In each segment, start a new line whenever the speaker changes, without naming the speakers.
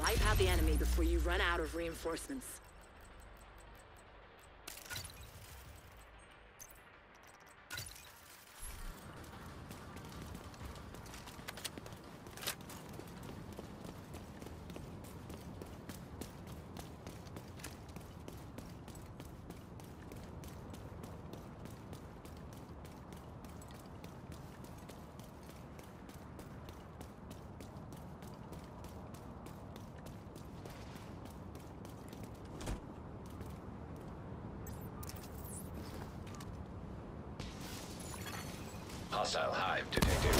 Wipe out the enemy before you run out of reinforcements.
Hostile hive detected.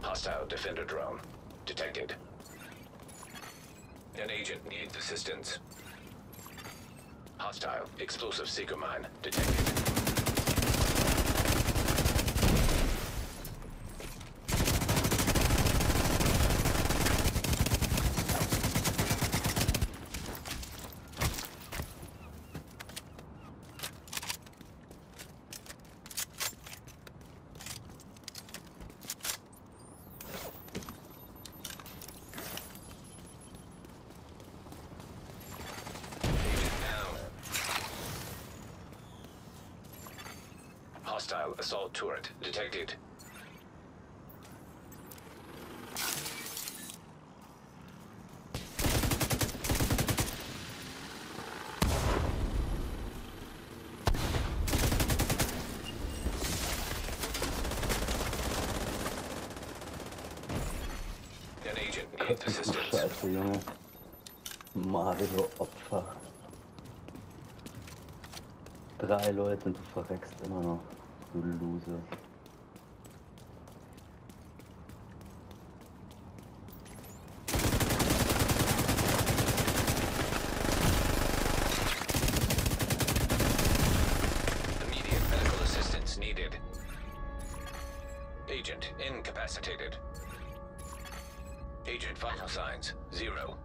Hostile defender drone detected. An agent needs assistance. Hostile explosive seeker mine detected. Agent down. Hostile assault turret detected. An agent needs assistance.
Scheiße, Junge. Mario Opfer. Drei Leute und du verreckst immer noch. Du Loser.
Immediate medical assistance needed. Agent incapacitated. Agent vital signs zero.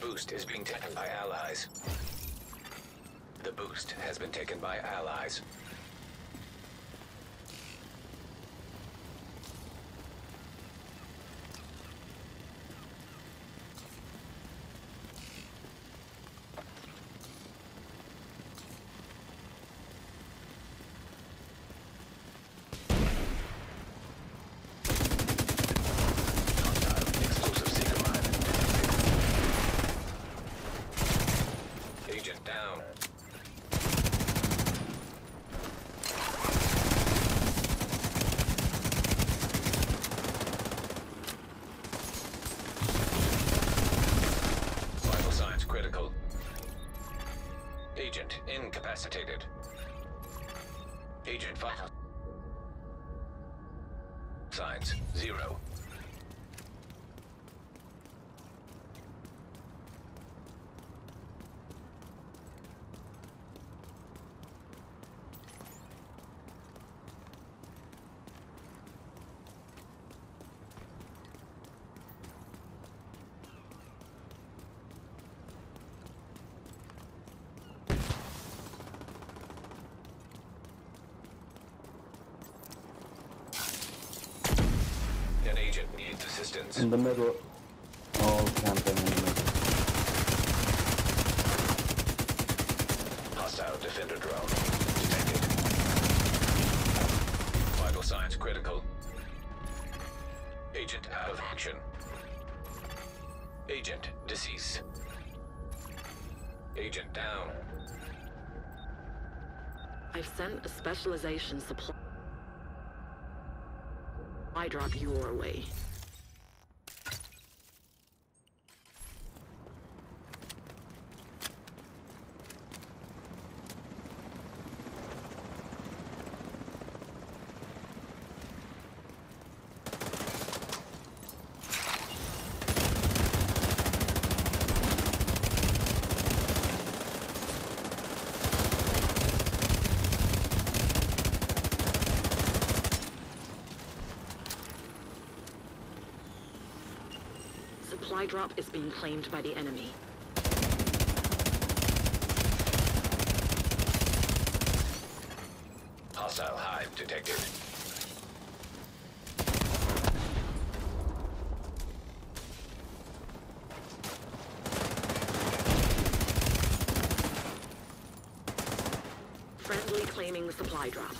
Boost is being taken by allies. The boost has been taken by allies. Hostile explosive seeker mine detected. Agent down. Vital signs critical. Agent incapacitated. Agent vital signs zero. An agent needs.
In the middle. All camping enemies.
Hostile defender drone detected. Vital signs critical. Agent out of action. Agent deceased. Agent down.
I've sent a specialization supply I drop your way. Supply drop is being claimed by the enemy.
Hostile hive detected.
Friendly claiming the supply drop.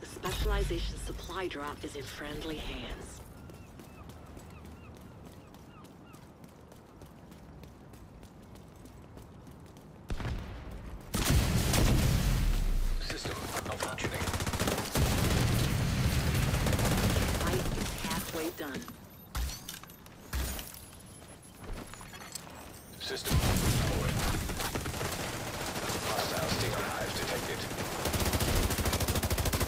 The specialization supply drop is in friendly hands.
System malfunctioning.
Fight is halfway done.
System forward. Hostile stinger hives detected.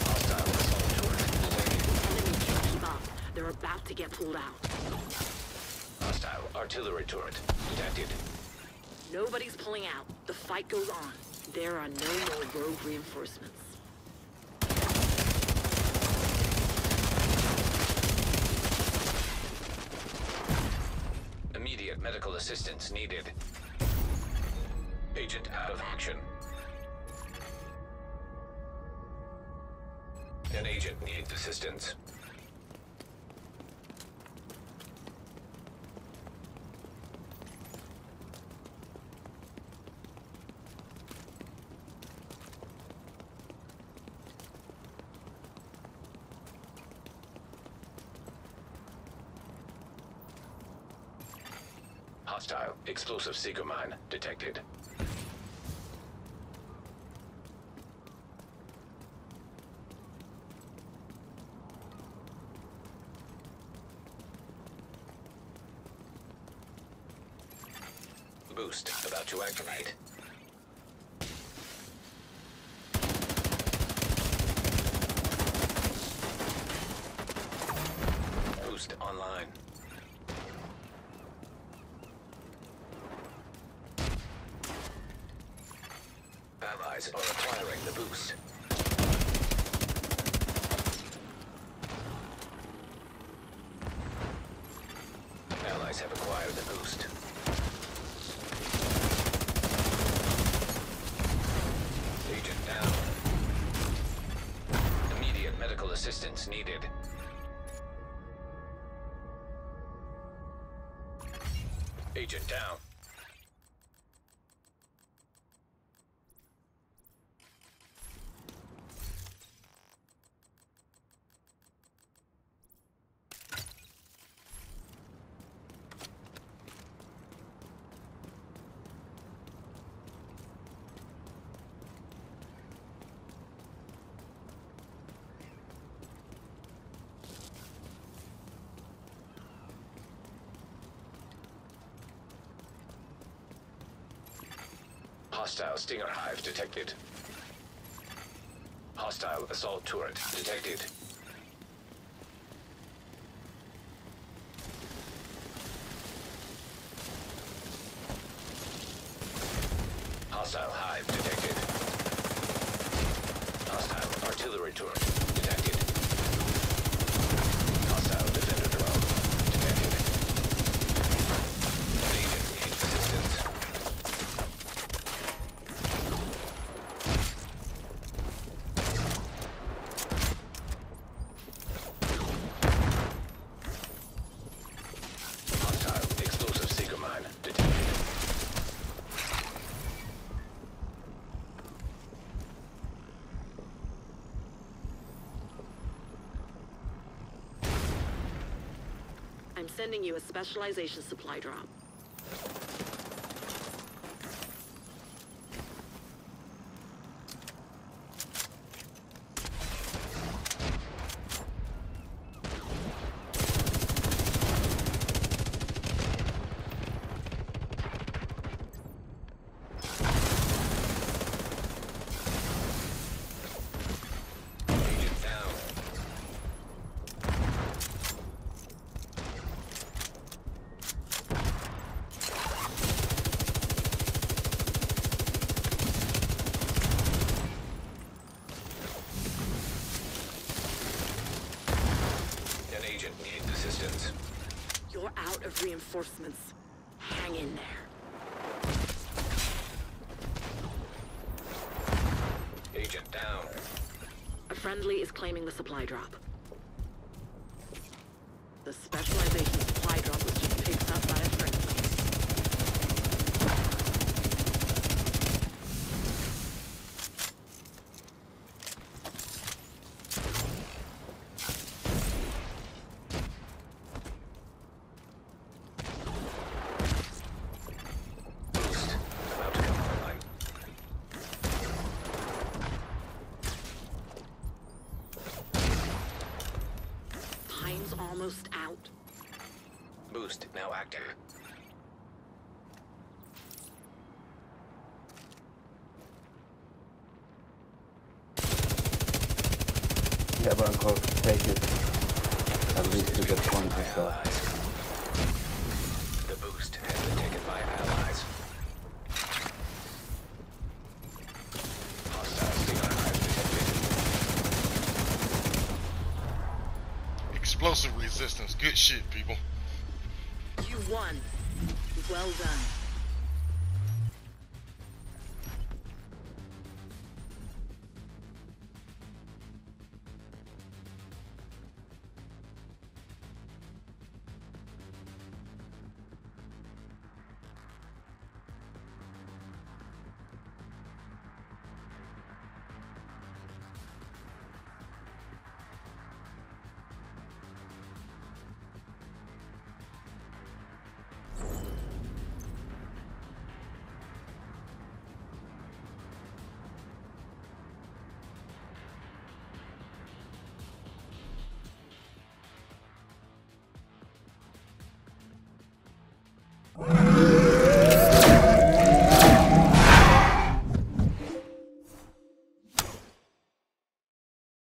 Hostile assault turret detected.
Enemy can't keep up. They're about to get pulled out.
Hostile artillery turret detected.
Nobody's pulling out. The fight goes on. There are no more rogue reinforcements.
Immediate medical assistance needed. Agent out of action. An agent needs assistance. Hostile explosive seeker mine detected. Boost about to activate. Boost online. Allies are acquiring the boost. Allies have acquired the boost. Agent down. Immediate medical assistance needed. Agent down. Hostile Stinger Hive detected. Hostile assault turret detected. Hostile Hive detected. Hostile artillery turret
I'm sending you a specialization supply drop.
You're out of
reinforcements. Hang in there.
Agent down.
A friendly is claiming the supply drop. The specialization
Boost now active.
Yeah, but Uncle, take it. At least you get points
By
and
The boost has been taken by allies. Hostile Stinger has detected.
Explosive resistance. Good shit, people.
Won. Well done.